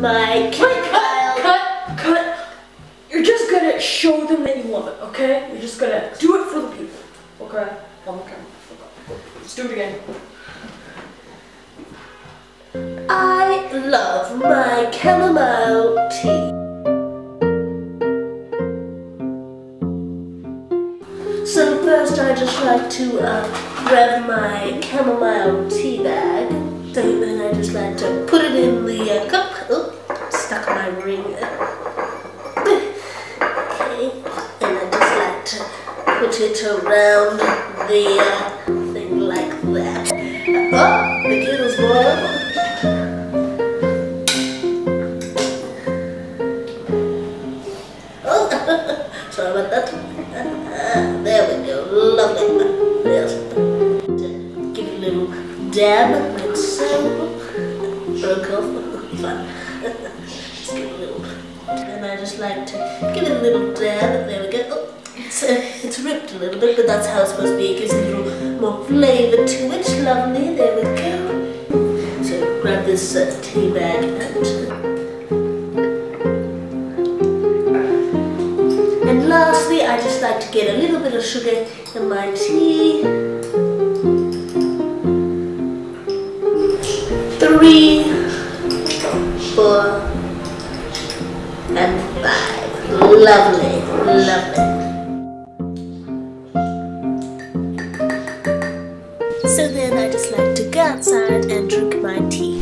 my Wait, cut, cut, cut. You're just gonna show them that you love it, okay? You're just gonna do it for the people, okay? Come on, come on. Let's do it again. I love my chamomile tea. So first I just like to uh, grab my chamomile tea bag. So then I just like to put it in the uh, cup. Oh, stuck my ring. Okay, and I just like to put it around the uh, thing like that. Oh, the kettle's boiling. Oh, sorry about that. There we go, lovely. Yes. Give a little dab, like so. Broke off. Fine. Just give a little. And I just like to give it a little dab. There we go. Oh, it's, uh, it's ripped a little bit, but that's how it's supposed to be. It gives a little more flavour to it. Lovely. There we go. So grab this uh, tea bag and. And lastly, I just like to get a little bit of sugar in my tea. Three, four, and five. Lovely, lovely. So then I just like to go outside and drink my tea.